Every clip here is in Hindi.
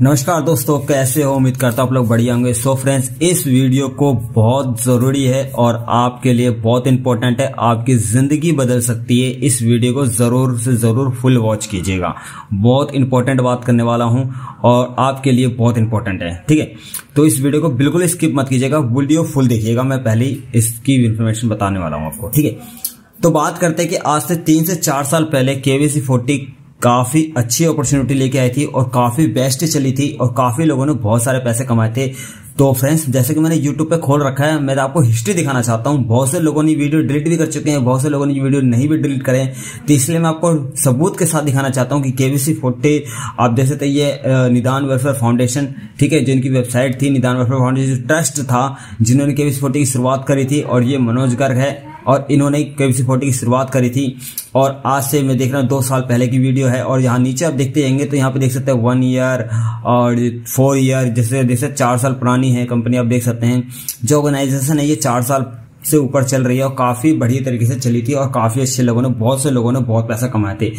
नमस्कार दोस्तों, कैसे हो? उम्मीद करता हूँ आप लोग बढ़िया होंगे। सो फ्रेंड्स इस वीडियो को बहुत ज़रूरी है और आपके लिए बहुत इंपॉर्टेंट है। आपकी ज़िंदगी बदल सकती है। इस वीडियो को ज़रूर से ज़रूर फुल वॉच कीजिएगा। बहुत इंपॉर्टेंट बात करने वाला हूँ और आपके लिए बहुत इंपॉर्टेंट है। ठीक है? तो इस वीडियो को बिल्कुल स्किप मत कीजिएगा। वीडियो फुल देखिएगा। मैं पहले इसकी इन्फॉर्मेशन बताने वाला हूँ आपको। ठीक है? तो बात करते हैं कि आज से तीन से चार साल पहले केवीसी फोर्टी काफ़ी अच्छी अपॉर्चुनिटी लेके आई थी और काफ़ी बेस्ट चली थी और काफ़ी लोगों ने बहुत सारे पैसे कमाए थे। तो फ्रेंड्स जैसे कि मैंने यूट्यूब पे खोल रखा है, मैं आपको हिस्ट्री दिखाना चाहता हूँ। बहुत से लोगों ने वीडियो डिलीट भी कर चुके हैं, बहुत से लोगों ने वीडियो नहीं भी डिलीट करे। तो इसलिए मैं आपको सबूत के साथ दिखाना चाहता हूँ कि केवीसी फोर्टी आप देख सकते ये निदान वेलफेयर फाउंडेशन ठीक है, जिनकी वेबसाइट थी, निदान वेलफेयर फाउंडेशन ट्रस्ट था, जिन्होंने केवीसी फोर्टी की शुरुआत करी थी और ये मनोज गर्ग है। और इन्होंने केवीसी फोर्टी की शुरुआत करी थी। और आज से मैं देख रहा हूँ, दो साल पहले की वीडियो है। और यहाँ नीचे आप देखते जाएँगे तो यहाँ पे देख सकते हैं वन ईयर और फोर ईयर जैसे सकते चार साल पुरानी है कंपनी आप देख सकते हैं। जो ऑर्गेनाइजेशन है, ये चार साल से ऊपर चल रही है और काफ़ी बढ़िया तरीके से चली थी और काफ़ी अच्छे लोगों ने, बहुत से लोगों ने बहुत पैसा कमाए थे।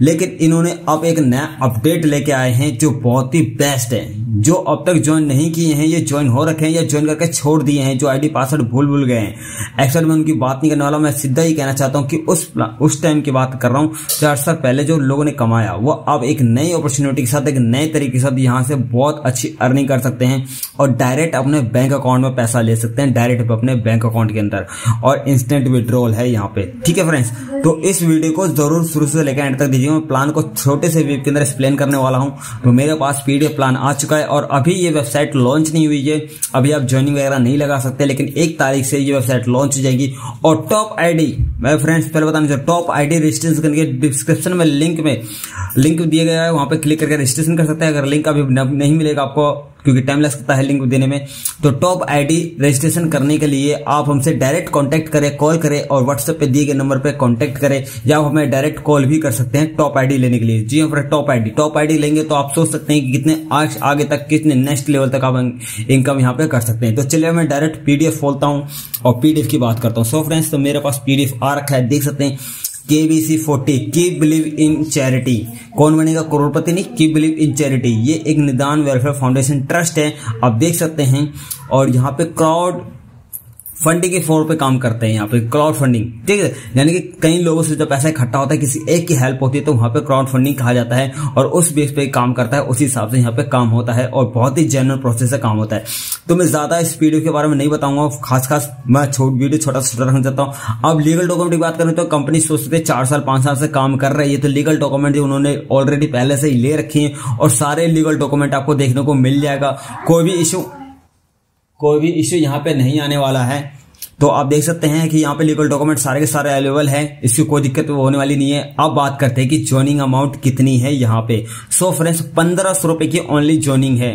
लेकिन इन्होंने अब एक नया अपडेट लेके आए हैं जो बहुत ही बेस्ट है। जो अब तक ज्वाइन नहीं किए हैं, ये ज्वाइन हो रखे हैं, या ज्वाइन करके छोड़ दिए हैं, जो आईडी पासवर्ड भूल भूल गए हैं। एक्चुअल में उनकी बात नहीं करने वाला मैं सीधा ही कहना चाहता हूँ कि उस उस टाइम की बात कर रहा हूँ, चार साल पहले जो लोगों ने कमाया, वो अब एक नई अपॉर्चुनिटी के साथ, एक नए तरीके के साथ यहाँ से बहुत अच्छी अर्निंग कर सकते हैं और डायरेक्ट अपने बैंक अकाउंट में पैसा ले सकते हैं डायरेक्ट अपने बैंक अकाउंट के अंदर और इंस्टेंट विड्रॉल है यहाँ पे। ठीक है फ्रेंड्स तो इस वीडियो को ज़रूर शुरू से लेकर एंड तक दीजिए। मैं प्लान को छोटे से वीव के अंदर एक्सप्लेन करने वाला हूँ। तो मेरे पास पीडीएफ प्लान आ चुका है और अभी ये वेबसाइट लॉन्च नहीं हुई है। अभी आप ज्वाइनिंग वगैरह नहीं लगा सकते, लेकिन एक तारीख से ये वेबसाइट लॉन्च हो जाएगी। और टॉप आईडी मैं फ्रेंड्स पहले बताना चाहता टॉप आईडी रजिस्ट्रेशन करने के डिस्क्रिप्शन में लिंक में लिंक दिया गया है। वहाँ पे क्लिक करके रजिस्ट्रेशन कर सकते हैं। अगर लिंक अभी नहीं मिलेगा आपको क्योंकि टाइम लग सकता है लिंक देने में। तो टॉप आईडी रजिस्ट्रेशन करने के लिए आप हमसे डायरेक्ट कांटेक्ट करें कॉल करें और व्हाट्सएप पे दिए गए नंबर पे कांटेक्ट करें। या आप हमें डायरेक्ट कॉल भी कर सकते हैं टॉप आईडी लेने के लिए। जी हाँ टॉप आईडी टॉप आईडी लेंगे तो आप सोच सकते हैं कि कितने आज आगे तक कितने नेक्स्ट लेवल तक आप इनकम यहाँ पे कर सकते हैं। तो चलिए मैं डायरेक्ट पीडीएफ खोलता हूँ और पीडीएफ की बात करता हूँ। सो फ्रेंड्स तो मेरे पास पीडीएफ आ रखा है, देख सकते हैं। केबीसी फोर्टी की बिलीव इन चैरिटी कौन बनेगा करोड़पति नहीं? की बिलीव इन चैरिटी ये एक निदान वेलफेयर फाउंडेशन ट्रस्ट है। आप देख सकते हैं और यहाँ पे क्राउड फंडिंग के फ्लोर पे काम करते हैं यहाँ पे क्राउड फंडिंग ठीक है? यानी कि कई लोगों से जब पैसा इकट्ठा होता है, किसी एक की हेल्प होती है तो वहाँ पे क्राउड फंडिंग कहा जाता है और उस बेस पे काम करता है, उसी हिसाब से यहाँ पे काम होता है और बहुत ही जनरल प्रोसेस से काम होता है। तो मैं ज़्यादा इस वीडियो के बारे में नहीं बताऊँगा खास खास मैं छोट वीडियो छोटा छोटा रखना चाहता हूँ। अब लीगल डॉक्यूमेंट की बात करें तो कंपनी सोचते चार साल, पाँच साल से काम कर रही है तो लीगल डॉक्यूमेंट उन्होंने ऑलरेडी पहले से ही ले रखी है और सारे लीगल डॉक्यूमेंट आपको देखने को मिल जाएगा। कोई भी इशू कोई भी इश्यू यहाँ पे नहीं आने वाला है। तो आप देख सकते हैं कि यहाँ पे लीगल डॉक्यूमेंट सारे के सारे अवेलेबल है। इसकी कोई दिक्कत होने वाली नहीं है। अब बात करते हैं कि ज्वाइनिंग अमाउंट कितनी है यहाँ पे। सो फ्रेंड्स पंद्रह सौ रुपए की ओनली ज्वाइनिंग है।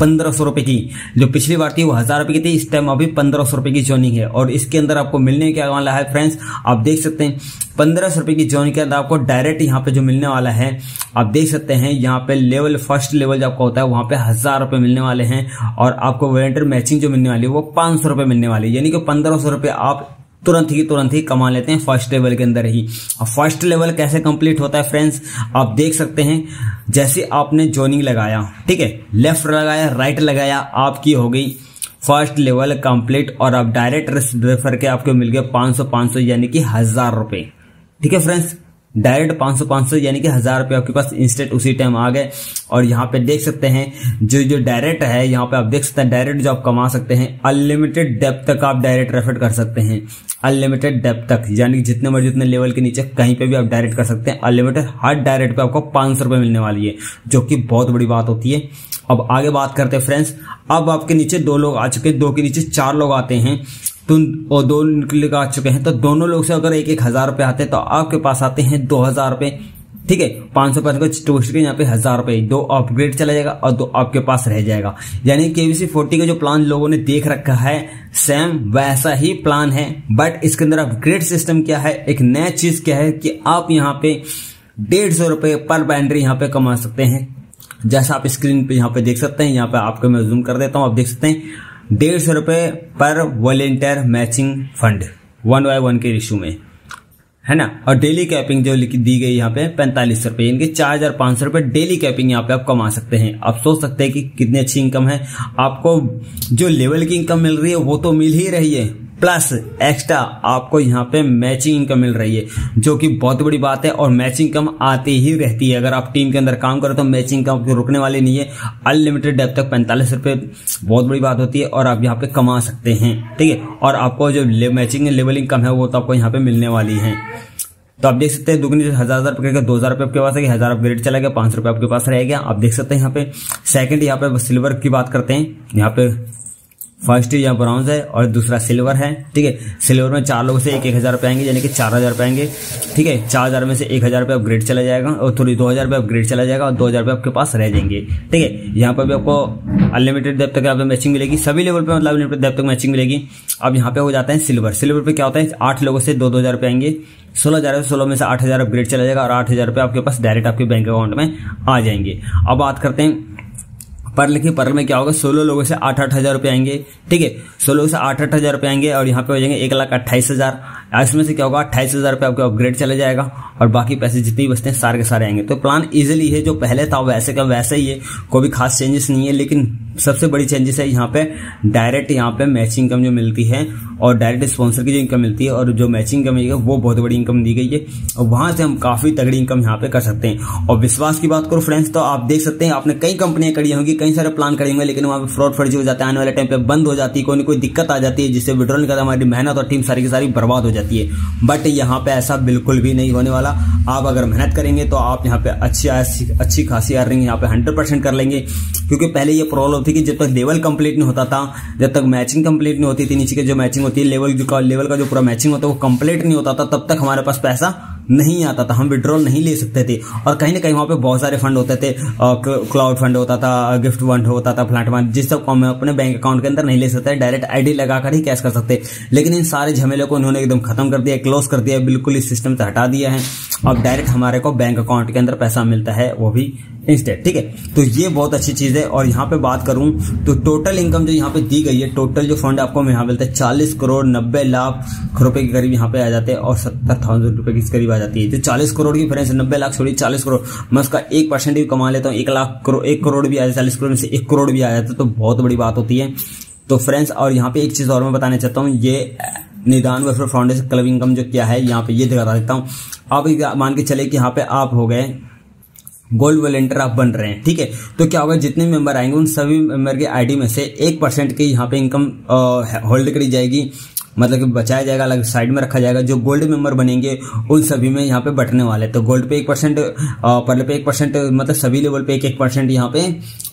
पंद्रह सौ रुपए की। जो पिछली बार थी वो हज़ार रुपए की थी, इस टाइम अभी पंद्रह सौ रुपए की ज्वाइनिंग है। और इसके अंदर आपको मिलने क्या वाला है फ्रेंड्स आप देख सकते हैं पंद्रह सौ की ज्वाइनिंग के अंदर आपको डायरेक्ट यहाँ पे जो मिलने वाला है, आप देख सकते हैं, यहाँ पे लेवल, फ़र्स्ट लेवल जो आपका होता है, वहाँ पे हज़ार रुपए मिलने वाले हैं, और आपको वॉलेंटियर मैचिंग जो मिलने वाली है, वो पाँच सौ रुपए मिलने वाली है, यानी कि पंद्रह सौ रुपए आप तुरंत ही तुरंत ही कमा लेते हैं फ़र्स्ट लेवल के अंदर ही। और फ़र्स्ट लेवल कैसे कंप्लीट होता है फ्रेंड्स, आप देख सकते हैं, जैसे आपने ज्वाइनिंग लगाया, ठीक है, लेफ़्ट लगाया, राइट लगाया, आपकी हो गई फ़र्स्ट लेवल कंप्लीट, और आप डायरेक्ट रेफर के आपको मिल सौ, पाँच सौ, यानी कि हज़ार रुपए। ठीक है फ्रेंड्स डायरेक्ट 500 500 यानी कि हज़ार रुपये आपके पास इंस्टेंट उसी टाइम आ गए। और यहाँ पे देख सकते हैं, जो जो डायरेक्ट है, यहाँ पे आप देख सकते हैं डायरेक्ट जो आप कमा सकते हैं। अनलिमिटेड डेप्थ तक आप डायरेक्ट रेफर कर सकते हैं। अनलिमिटेड डेप्थ तक, यानी कि जितने मर्ज़ी उतने लेवल के नीचे कहीं पे भी आप डायरेक्ट कर सकते हैं। अनलिमिटेड हर डायरेक्ट पे आपको पाँच सौ मिलने वाली है, जो कि बहुत बड़ी बात होती है। अब आगे बात करते हैं फ्रेंड्स अब आपके नीचे दो लोग आ चुके दो के नीचे चार लोग आते हैं। तो और दो निकले आ चुके हैं। तो दोनों लोग से अगर एक एक हज़ार रुपए आते हैं तो आपके पास आते हैं दो हज़ार रुपए। ठीक है? पाँच सौ पाँच टूरिस्ट के यहाँ पे हज़ार रुपए। दो अपग्रेड चला जाएगा और दो आपके पास रह जाएगा। यानी केवीसी फोर्टी का जो प्लान लोगों ने देख रखा है, सेम वैसा ही प्लान है। बट इसके अंदर अपग्रेड सिस्टम क्या है? एक नया चीज़ क्या है कि आप यहाँ पे डेढ़ सौ रुपए पर बैटरी यहाँ पे कमा सकते हैं। जैसा आप स्क्रीन पे यहाँ पे देख सकते हैं, यहाँ पे आपको मैं जूम कर देता हूँ, आप देख सकते हैं। डेढ़ सौ रुपये पर volunteer matching fund, one by one के रिश्यू में। है ना? और डेली कैपिंग जो दी गई यहाँ पे पैंतालीस सौ रुपये यानी कि चार हज़ार पाँच सौ रुपये डेली कैपिंग यहाँ पे आप कमा सकते हैं। आप सोच सकते हैं कि कितनी अच्छी इनकम है। आपको जो लेवल की इनकम मिल रही है, वो तो मिल ही रही है। प्लस एक्स्ट्रा आपको यहाँ पे मैचिंग इनकम मिल रही है, जो कि बहुत बड़ी बात है और मैचिंग इनकम आती ही रहती है। अगर आप टीम के अंदर काम करो तो मैचिंग इनकम रुकने वाली नहीं है। अनलिमिटेड डेप तक पैंतालीस रुपए बहुत बड़ी बात होती है और आप यहाँ पे कमा सकते हैं, ठीक है? और आपको जो मैचिंग लेवल इनकम है, वो तो आपको यहाँ पे मिलने वाली है। तो आप देख सकते हैं, दुगनी हज़ार हज़ार पकड़ दो हज़ार रुपये आपके पास है, हज़ार अपग्रेड चला गया, पाँच रुपए आपके पास रह गया। आप देख सकते हैं यहाँ पे सेकंड यहाँ पे सिल्वर की बात करते हैं। यहाँ पे फ़र्स्ट यहाँ ब्राउन्ज है और दूसरा सिल्वर है, ठीक है? सिल्वर में चार लोगों से एक एक हज़ार रुपए आएँगे, यानी कि चार हज़ार रुपए आएँगे, ठीक है? चार हज़ार में से एक हज़ार रुपये अपग्रेड चला जाएगा और थोड़ी दो हज़ार रुपये अपग्रेड चला जाएगा और दो हज़ार रुपये आपके पास रह जाएँगे, ठीक है? यहाँ पर भी आपको अनलिमिटेड डेप तक आपको मैचिंग मिलेगी, सभी लेवल पर मतलब अनलिमिटेड डेप तक मैचिंग मिलेगी। अब यहाँ पे हो जाता है सिल्वर सिल्वर पे क्या होता है? आठ लोगों से दो दो हज़ार रुपये आएँगे, सोलह हज़ार सोलह में से आठ हज़ार अपग्रेड चला जाएगा और आठ हज़ार रुपये आपके पास डायरेक्ट आपके बैंक अकाउंट में आ जाएँगे। अब बात करते हैं पर लेकिन पर्ल में क्या होगा? सोलह लोगों से आठ आठ हज़ार रुपए आएँगे, ठीक है? सोलह से आठ आठ हज़ार रुपए आएँगे और यहाँ पे हो जाएँगे एक लाख अट्ठाईस हज़ार। इसमें से क्या होगा? अट्ठाईस हज़ार रुपये आपको अपग्रेड चला जाएगा और बाकी पैसे जितने बचते हैं, सारे के सारे आएँगे। तो प्लान इजिली है, जो पहले था, वैसे का वैसे ही है। कोई भी खास चेंजेस नहीं है, लेकिन सबसे बड़ी चेंजेस है यहाँ पे डायरेक्ट यहाँ पे मैचिंग इनकम जो मिलती है और डायरेक्ट स्पॉन्सर की जो इनकम मिलती है और जो मैचिंग इनकम है वो बहुत बड़ी इनकम दी गई है। और वहाँ से हम काफ़ी तगड़ी इनकम यहाँ पे कर सकते हैं। और विश्वास की बात करो फ्रेंड्स तो आप देख सकते हैं, आपने कई कंपनियाँ करी होंगी, कई सारे प्लान करी होंगे, लेकिन वहाँ पर फ्रॉड फर्जी हो जाता है, आने वाले टाइम पे बंद हो जाती है, कोई ना कोई दिक्कत आ जाती है, जिससे विड्रॉल निकलता हमारी मेहनत और टीम सारी की सारी बर्बाद हो जाती है। बट यहाँ पे ऐसा बिल्कुल भी नहीं होने वाला। आप अगर मेहनत करेंगे तो आप यहाँ पे अच्छी अच्छी खासी अर्निंग यहाँ पे हंड्रेड परसेंट कर लेंगे। क्योंकि पहले ये प्रॉब्लम थी कि जब तक लेवल कंप्लीट नहीं होता था, जब तक मैचिंग कंप्लीट नहीं होती थी, नीचे की जो मैचिंग होती है लेवल का लेवल का जो पूरा मैचिंग होता है, वो कंप्लीट नहीं होता था, तब तक हमारे पास पैसा नहीं आता था, हम विड्रॉल नहीं ले सकते थे। और कहीं ना कहीं वहाँ पे बहुत सारे फंड होते थे क्लाउड फंड होता था गिफ्ट फंड होता था फ्लैट फंड जिस सबको हम अपने बैंक अकाउंट के अंदर नहीं ले सकते डायरेक्ट आईडी लगाकर ही कैश कर सकते। लेकिन इन सारे झमेले को उन्होंने एकदम खत्म कर दिया क्लोज कर दिया, बिल्कुल इस सिस्टम से हटा दिया है। अब डायरेक्ट हमारे को बैंक अकाउंट के अंदर पैसा मिलता है, वो भी इंस्टेंट ठीक है? तो ये बहुत अच्छी चीज़ है और यहाँ पे बात करूँ तो टोटल इनकम जो यहाँ पे दी गई है टोटल जो फंड आपको यहाँ मिलता है, चालीस करोड़ नब्बे लाख रुपए के करीब यहाँ पे आ जाते हैं और सत्तर थाउज़ेंड रुपए के करीब आ जाती है। तो चालीस करोड़ की फ्रेंस नब्बे लाख छोड़ी चालीस करोड़, मैं उसका एक परसेंट भी कमा लेता हूँ, एक लाख करोड़ एक करोड़ भी आ जाए, चालीस करोड़ में से एक करोड़ भी आ जाता है तो बहुत बड़ी बात होती है। तो फ्रेंड्स और यहाँ पे एक चीज़ और मैं बताना चाहता हूँ, ये निदान वेलफेयर फाउंडेशन क्लब इनकम जो क्या है, यहाँ पे ये दिखा देता हूँ। आप मान के चले कि यहाँ पे आप हो गए गोल्ड वॉलेंटियर आप बन रहे हैं, ठीक है? तो क्या होगा, जितने मेंबर आएँगे, उन सभी मेंबर के आईडी में से एक परसेंट की यहाँ पे इनकम होल्ड करी जाएगी। मतलब कि बचाया जाएगा, अलग साइड में रखा जाएगा। जो गोल्ड मेंबर बनेंगे, उन सभी में यहाँ पे बटने वाले तो गोल्ड पे एक परसेंट परले पे एक परसेंट मतलब सभी लेवल पे एक एक परसेंट यहाँ पे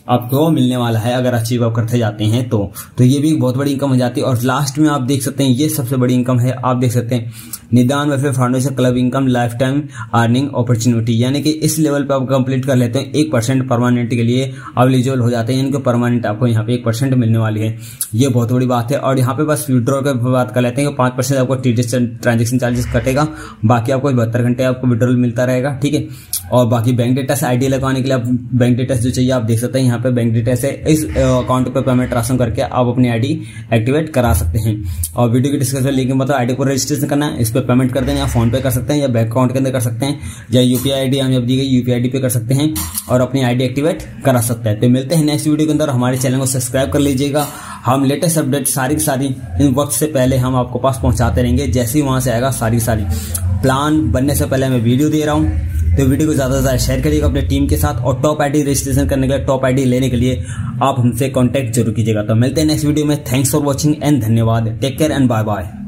आपको मिलने वाला है, अगर अचीव आप करते जाते हैं तो। तो ये भी एक बहुत बड़ी इनकम हो जाती है और लास्ट में आप देख सकते हैं, ये सबसे बड़ी इनकम है, आप देख सकते हैं। Nidan welfare foundation club income life time earning opportunity यानी कि इस लेवल पे आप कंप्लीट कर लेते हैं, एक परसेंट परमानेंट के लिए अवेलेबल हो जाते हैं इनको परमानेंट आपको यहाँ पे एक परसेंट मिलने वाली है। ये बहुत बड़ी बात है और यहाँ पे बस विड्रॉ की बात कर लेते हैं पाँच परसेंट आपको टी ट्रांजेक्शन चार्जेस कटेगा, बाकी आपको बहत्तर घंटे आपको विड्रॉल मिलता रहेगा, ठीक है? और बाकी बैंक डेटा से आईडी लगवाने के लिए आप बैंक डेटा जो चाहिए आप देख सकते हैं, यहाँ पे बैंक डेटा से इस अकाउंट पे पेमेंट ट्रांसफ़र करके आप अपनी आईडी एक्टिवेट करा सकते हैं। और वीडियो की डिस्क्रिप्शन लिंक मतलब आईडी को रजिस्ट्रेशन करना है, इस पर पेमेंट कर देना या फ़ोन पे कर सकते हैं या बैंक अकाउंट के अंदर कर सकते हैं, या यूपीआई आईडी हम जब दी गई यूपीआई आईडी पे कर सकते हैं और अपनी आईडी एक्टिवेट करा सकते हैं। तो मिलते हैं नेक्स्ट वीडियो के अंदर, हमारे चैनल को सब्सक्राइब कर लीजिएगा। हम लेटेस्ट अपडेट सारी की सारी इन वक्त से पहले हम आपको पास पहुंचाते रहेंगे, जैसे ही वहाँ से आएगा सारी सारी। प्लान बनने से पहले मैं वीडियो दे रहा हूँ। तो वीडियो को ज़्यादा से ज़्यादा शेयर करिएगा अपने टीम के साथ और टॉप आईडी रजिस्ट्रेशन करने के लिए टॉप आईडी लेने के लिए आप हमसे कॉन्टैक्ट ज़रूर कीजिएगा। तो मिलते हैं नेक्स्ट वीडियो में। थैंक्स फॉर वॉचिंग एंड धन्यवाद। Take care and bye bye